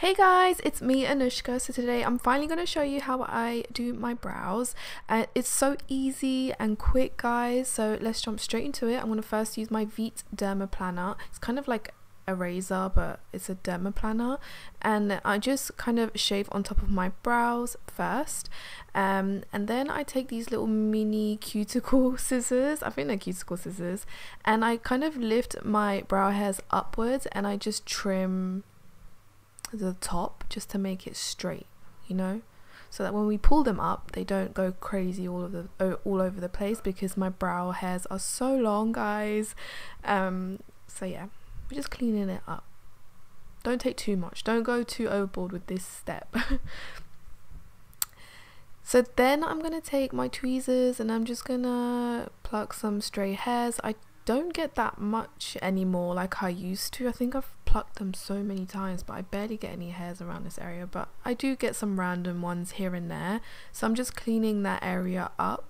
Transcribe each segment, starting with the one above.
Hey guys, it's me Anoushka. So today I'm finally going to show you how I do my brows. And uh, it's so easy and quick guys. So let's jump straight into it. I'm going to first use my Veet Dermaplaner. It's kind of like a razor but it's a derma dermaplaner and I just kind of shave on top of my brows first um, and then I take these little mini cuticle scissors I think they're cuticle scissors and I kind of lift my brow hairs upwards and I just trim the top just to make it straight, you know? So that when we pull them up, they don't go crazy all of the all over the place because my brow hairs are so long, guys. Um, so yeah, we're just cleaning it up. Don't take too much. Don't go too overboard with this step. so then I'm going to take my tweezers and I'm just going to pluck some stray hairs. I don't get that much anymore like I used to. I think I've plucked them so many times, but I barely get any hairs around this area. But I do get some random ones here and there. So I'm just cleaning that area up.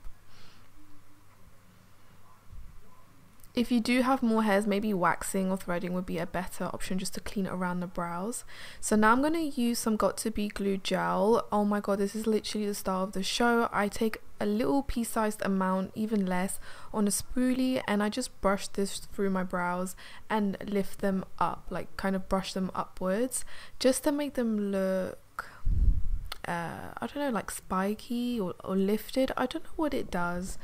If you do have more hairs, maybe waxing or threading would be a better option just to clean around the brows. So now I'm going to use some Got To Be glue gel. Oh my god, this is literally the star of the show. I take a little pea-sized amount, even less, on a spoolie and I just brush this through my brows and lift them up, like kind of brush them upwards just to make them look uh, I don't know, like spiky or, or lifted. I don't know what it does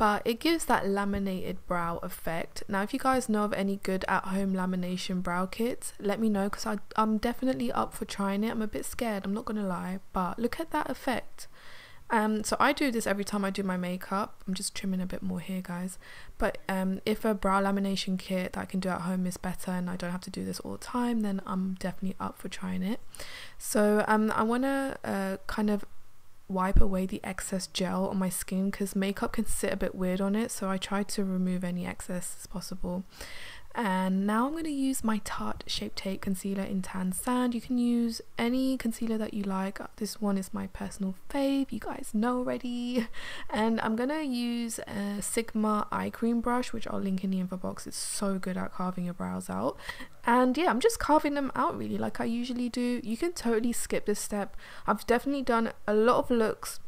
but it gives that laminated brow effect. Now, if you guys know of any good at home lamination brow kits, let me know because I'm definitely up for trying it. I'm a bit scared, I'm not gonna lie, but look at that effect. Um, so I do this every time I do my makeup. I'm just trimming a bit more here, guys. But um, if a brow lamination kit that I can do at home is better and I don't have to do this all the time, then I'm definitely up for trying it. So um, I want to uh, kind of wipe away the excess gel on my skin because makeup can sit a bit weird on it so I try to remove any excess as possible and now I'm going to use my Tarte Shape Tape Concealer in Tan Sand. You can use any concealer that you like. This one is my personal fave, you guys know already. And I'm going to use a Sigma eye cream brush, which I'll link in the info box. It's so good at carving your brows out. And yeah, I'm just carving them out really like I usually do. You can totally skip this step. I've definitely done a lot of looks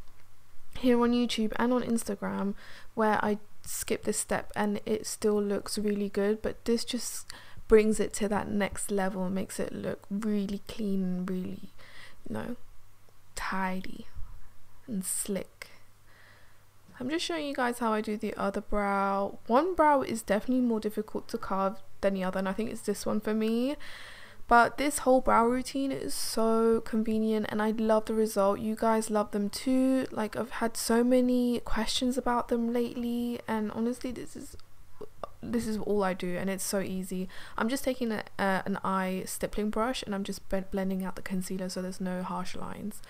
here on YouTube and on Instagram where I skip this step and it still looks really good but this just brings it to that next level and makes it look really clean and really you know tidy and slick. I'm just showing you guys how I do the other brow. One brow is definitely more difficult to carve than the other and I think it's this one for me but this whole brow routine is so convenient and I love the result. You guys love them too. Like I've had so many questions about them lately and honestly this is this is all I do and it's so easy. I'm just taking a, uh, an eye stippling brush and I'm just blending out the concealer so there's no harsh lines.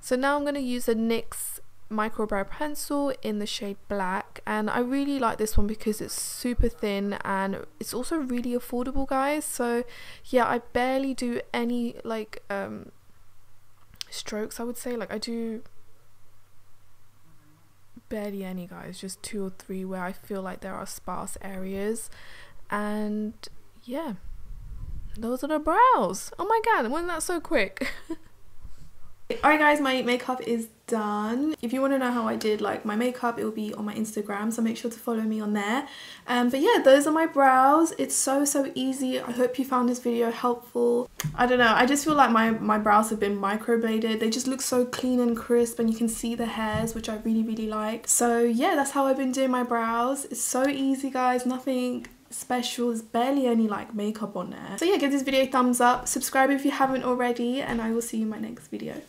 So now I'm going to use the NYX micro brow pencil in the shade black and I really like this one because it's super thin and it's also really affordable guys. So yeah I barely do any like um strokes I would say. Like I do barely any guys just two or three where I feel like there are sparse areas. And yeah those are the brows. Oh my god wasn't that so quick Alright guys, my makeup is done. If you want to know how I did like my makeup, it will be on my Instagram, so make sure to follow me on there. Um, but yeah, those are my brows. It's so, so easy. I hope you found this video helpful. I don't know, I just feel like my, my brows have been microbladed. They just look so clean and crisp and you can see the hairs, which I really, really like. So yeah, that's how I've been doing my brows. It's so easy guys, nothing special there's barely any like makeup on there so yeah give this video a thumbs up subscribe if you haven't already and i will see you in my next video!